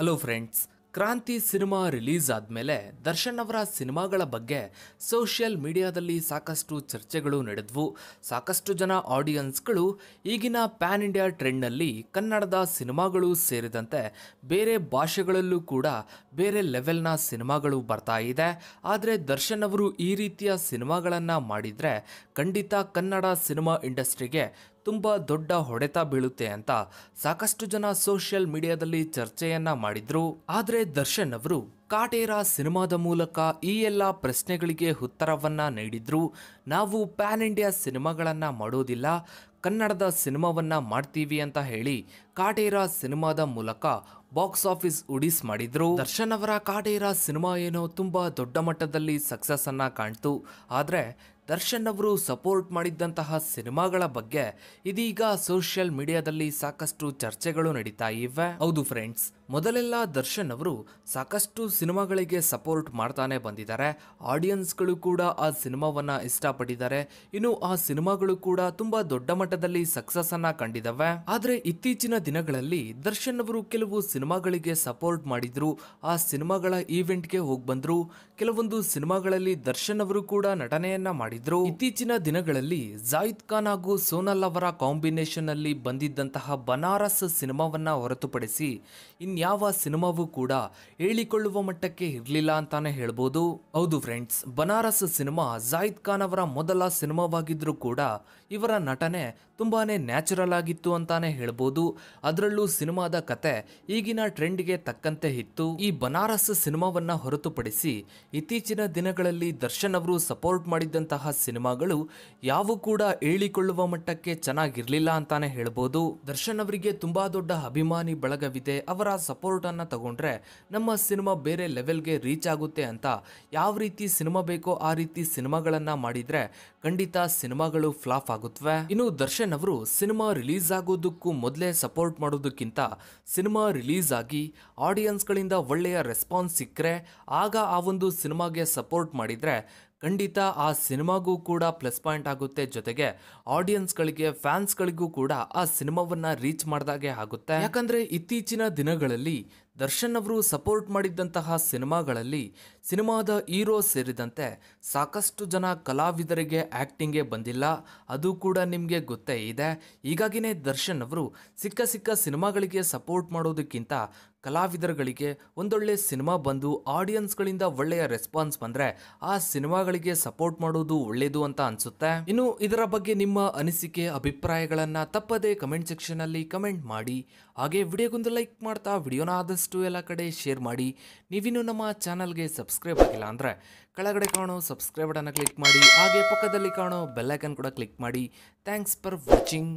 Hello friends Kranti cinema release ಆದಮೇಲೆ ದರ್ಶನ್ ಅವರ ಸಿನಿಮಾಗಳ ಬಗ್ಗೆ ಸೋಷಿಯಲ್ ಮೀಡಿಯಾದಲ್ಲಿ ಸಾಕಷ್ಟು ಚರ್ಚೆಗಳು ನಡೆದವು. ಸಾಕಷ್ಟು ಜನ ಆಡಿಯನ್ಸ್ಗಳು ಈಗಿನ ಪ್ಯಾನ್ ಇಂಡಿಯಾ ಟ್ರೆಂಡ್ನಲ್ಲಿ ಕನ್ನಡದ ಸಿನಿಮಾಗಳು ಸೇರಿದಂತೆ ಬೇರೆ ಭಾಷೆಗಳಲ್ಲೂ ಕೂಡ ಬೇರೆ ಲೆವೆಲ್ನ ಸಿನಿಮಾಗಳು ಬರ್ತಾ ಇದೆ. ಆದರೆ ದರ್ಶನ್ ಅವರು ಈ ರೀತಿಯ ಸಿನಿಮಾಗಳನ್ನು ಮಾಡಿದರೆ ಖಂಡಿತ ಕನ್ನಡ ಸಿನಿಮಾ ಇಂಡಸ್ಟ್ರಿಗೆ ತುಂಬ ದೊಡ್ಡ ಹೊಡೆತ ಬೀಳುತ್ತೆ ಅಂತ ಸಾಕಷ್ಟು ಜನ ಸೋಷಿಯಲ್ ಮೀಡಿಯಾದಲ್ಲಿ ಚರ್ಚೆಯನ್ನ ಮಾಡಿದ್ರು. ಆದರೆ ದರ್ಶನ್ ಅವರು ಕಾಟೇರ ಸಿನಿಮಾದ ಮೂಲಕ ಈ ಎಲ್ಲ ಪ್ರಶ್ನೆಗಳಿಗೆ ಉತ್ತರವನ್ನ ನೀಡಿದ್ರು. ನಾವು ಪ್ಯಾನ್ ಇಂಡಿಯಾ ಸಿನಿಮಾಗಳನ್ನ ಮಾಡೋದಿಲ್ಲ, ಕನ್ನಡದ ಸಿನಿಮಾವನ್ನ ಮಾಡ್ತೀವಿ ಅಂತ ಹೇಳಿ ಕಾಟೇರ ಸಿನಿಮಾದ ಮೂಲಕ ಬಾಕ್ಸ್ ಆಫೀಸ್ ಉಡಿಸ್ ಮಾಡಿದ್ರು. ದರ್ಶನ್ ಅವರ ಕಾಟೇರ ಸಿನಿಮಾ ಏನೋ ತುಂಬಾ ದೊಡ್ಡ ಮಟ್ಟದಲ್ಲಿ ಸಕ್ಸಸ್ ಅನ್ನ ಕಾಣ್ತು. ಆದ್ರೆ ದರ್ಶನ್ ಅವರು ಸಪೋರ್ಟ್ ಮಾಡಿದ್ದಂತಹ ಸಿನಿಮಾಗಳ ಬಗ್ಗೆ ಇದೀಗ ಸೋಷಿಯಲ್ ಮೀಡಿಯಾದಲ್ಲಿ ಸಾಕಷ್ಟು ಚರ್ಚೆಗಳು ನಡೀತಾ ಇವೆ. ಹೌದು ಫ್ರೆಂಡ್ಸ್, ಮೊದಲೆಲ್ಲ ದರ್ಶನ್ ಅವರು ಸಾಕಷ್ಟು ಸಿನಿಮಾಗಳಿಗೆ ಸಪೋರ್ಟ್ ಮಾಡ್ತಾನೆ ಬಂದಿದ್ದಾರೆ. ಆಡಿಯನ್ಸ್ಗಳು ಕೂಡ ಆ ಸಿನಿಮಾವನ್ನ ಇಷ್ಟಪಟ್ಟಿದ್ದಾರೆ. ಇನ್ನು ಆ ಸಿನಿಮಾಗಳು ಕೂಡ ತುಂಬಾ ದೊಡ್ಡ ಮಟ್ಟದಲ್ಲಿ ಸಕ್ಸಸ್ ಅನ್ನ ಕಂಡಿದ್ದಾವೆ. ಆದ್ರೆ ಇತ್ತೀಚಿನ ದಿನಗಳಲ್ಲಿ ದರ್ಶನ್ ಅವರು ಕೆಲವು ಸಿನಿಮಾಗಳಿಗೆ ಸಪೋರ್ಟ್ ಮಾಡಿದ್ರು. ಆ ಸಿನಿಮಾಗಳ ಈವೆಂಟ್ಗೆ ಹೋಗಿ ಬಂದ್ರು ಕೆಲವೊಂದು ಸಿನಿಮಾಗಳಲ್ಲಿ ದರ್ಶನ್ ಅವರು ಕೂಡ ನಟನೆಯನ್ನ ಮಾಡಿದ್ರು. ಇತ್ತೀಚಿನ ದಿನಗಳಲ್ಲಿ ಜಾಯಿದ್ ಖಾನ್ ಹಾಗೂ ಸೋನಲ್ ಅವರ ಕಾಂಬಿನೇಷನ್ ಅಲ್ಲಿ ಬಂದಿದ್ದಂತಹ ಬನಾರಸ್ ಸಿನಿಮಾವನ್ನ ಹೊರತುಪಡಿಸಿ ಇನ್ಯಾವ ಸಿನಿಮಾವೂ ಕೂಡ ಹೇಳಿಕೊಳ್ಳುವ ಮಟ್ಟಕ್ಕೆ ಇರಲಿಲ್ಲ ಅಂತಾನೆ ಹೇಳ್ಬೋದು. ಹೌದು ಫ್ರೆಂಡ್ಸ್ ಬನಾರಸ್ ಸಿನಿಮಾ ಜಾಯಿದ್ ಖಾನ್ ಅವರ ಮೊದಲ ಸಿನಿಮಾವಾಗಿದ್ರೂ ಕೂಡ ಇವರ ನಟನೆ ತುಂಬಾನೇ ನ್ಯಾಚುರಲ್ ಆಗಿತ್ತು ಅಂತಾನೆ ಹೇಳ್ಬೋದು. ಅದರಲ್ಲೂ ಸಿನಿಮಾದ ಕತೆ ಈಗಿನ ಟ್ರೆಂಡ್ಗೆ ತಕ್ಕಂತೆ ಇತ್ತು. ಈ ಬನಾರಸ್ ಸಿನಿಮಾವನ್ನ ಹೊರತುಪಡಿಸಿ ಇತ್ತೀಚಿನ ದಿನಗಳಲ್ಲಿ ದರ್ಶನ್ ಅವರು ಸಪೋರ್ಟ್ ಮಾಡಿದಂತಹ ಸಿನಿಮಾಗಳು ಯಾವು ಕೂಡ ಹೇಳಿಕೊಳ್ಳುವ ಮಟ್ಟಕ್ಕೆ ಚೆನ್ನಾಗಿರಲಿಲ್ಲ ಅಂತಾನೆ ಹೇಳ್ಬೋದು. ದರ್ಶನ್ ಅವರಿಗೆ ತುಂಬಾ ದೊಡ್ಡ ಅಭಿಮಾನಿ ಬಳಗವಿದೆ. ಅವರ ಸಪೋರ್ಟ್ ಅನ್ನ ತಗೊಂಡ್ರೆ ನಮ್ಮ ಸಿನಿಮಾ ಬೇರೆ ಲೆವೆಲ್ಗೆ ರೀಚ್ ಆಗುತ್ತೆ ಅಂತ ಯಾವ ರೀತಿ ಸಿನಿಮಾ ಬೇಕೋ ಆ ರೀತಿ ಸಿನಿಮಾಗಳನ್ನ ಮಾಡಿದ್ರೆ ಖಂಡಿತ ಸಿನಿಮಾಗಳು ಫ್ಲಾಪ್ ಆಗುತ್ತವೆ ಇನ್ನು ದರ್ಶನ್ ಅವರು ಸಿನಿಮಾ ರಿಲೀಸ್ ಆಗೋದಕ್ಕೂ ಮೊದಲೇ ಸಪೋರ್ಟ್ ಮಾಡೋದಕ್ಕಿಂತ ಸಿನಿಮಾ ರಿಲೀಸ್ ಆಗಿ ಆಡಿಯನ್ಸ್ಗಳಿಂದ ಒಳ್ಳೆಯ ರೆಸ್ಪಾನ್ಸ್ ಸಿಕ್ಕರೆ ಆಗ ಆ ಒಂದು ಸಿನಿಮಾಗೆ ಸಪೋರ್ಟ್ ಮಾಡಿದ್ರೆ ಖಂಡಿತ ಆ ಸಿನಿಮಾಗೂ ಕೂಡ ಪ್ಲಸ್ ಪಾಯಿಂಟ್ ಆಗುತ್ತೆ. ಜೊತೆಗೆ ಆಡಿಯನ್ಸ್ಗಳಿಗೆ ಫ್ಯಾನ್ಸ್ಗಳಿಗೂ ಕೂಡ ಆ ಸಿನಿಮಾವನ್ನು ರೀಚ್ ಮಾಡಿದಾಗೆ ಆಗುತ್ತೆ. ಯಾಕಂದರೆ ಇತ್ತೀಚಿನ ದಿನಗಳಲ್ಲಿ ದರ್ಶನ್ ಅವರು ಸಪೋರ್ಟ್ ಮಾಡಿದ್ದಂತಹ ಸಿನಿಮಾಗಳಲ್ಲಿ ಸಿನಿಮಾದ ಹೀರೋ ಸೇರಿದಂತೆ ಸಾಕಷ್ಟು ಜನ ಕಲಾವಿದರಿಗೆ ಆ್ಯಕ್ಟಿಂಗೇ ಬಂದಿಲ್ಲ. ಅದು ಕೂಡ ನಿಮಗೆ ಗೊತ್ತೇ ಇದೆ. ಹೀಗಾಗಿನೇ ದರ್ಶನ್ ಅವರು ಸಿಕ್ಕ ಸಿಕ್ಕ ಸಿನಿಮಾಗಳಿಗೆ ಸಪೋರ್ಟ್ ಮಾಡೋದಕ್ಕಿಂತ ಕಲಾವಿದರುಗಳಿಗೆ ಒಂದೊಳ್ಳೆ ಸಿನಿಮಾ ಬಂದು ಆಡಿಯನ್ಸ್ಗಳಿಂದ ಒಳ್ಳೆಯ ರೆಸ್ಪಾನ್ಸ್ ಬಂದರೆ ಆ ಸಿನಿಮಾಗಳಿಗೆ ಸಪೋರ್ಟ್ ಮಾಡೋದು ಒಳ್ಳೆಯದು ಅಂತ ಅನಿಸುತ್ತೆ. ಇನ್ನು ಇದರ ಬಗ್ಗೆ ನಿಮ್ಮ ಅನಿಸಿಕೆ, ಅಭಿಪ್ರಾಯಗಳನ್ನು ತಪ್ಪದೇ ಕಮೆಂಟ್ ಸೆಕ್ಷನಲ್ಲಿ ಕಮೆಂಟ್ ಮಾಡಿ. ಹಾಗೆ ವಿಡಿಯೋಗೊಂದು ಲೈಕ್ ಮಾಡ್ತಾ, ವಿಡಿಯೋನ ಆದಷ್ಟು ಎಲ್ಲ ಕಡೆ ಶೇರ್ ಮಾಡಿ. ನೀವಿನ್ನೂ ನಮ್ಮ ಚಾನಲ್ಗೆ ಸಬ್ಸ್ಕ್ರೈಬ್ ಆಗಿಲ್ಲ ಅಂದರೆ ಕೆಳಗಡೆ ಕಾಣೋ ಸಬ್ಸ್ಕ್ರೈಬ್ ಬಟನ್ನ ಕ್ಲಿಕ್ ಮಾಡಿ, ಹಾಗೆ ಪಕ್ಕದಲ್ಲಿ ಕಾಣೋ ಬೆಲ್ಲೈಕನ್ ಕೂಡ ಕ್ಲಿಕ್ ಮಾಡಿ. Thanks for watching.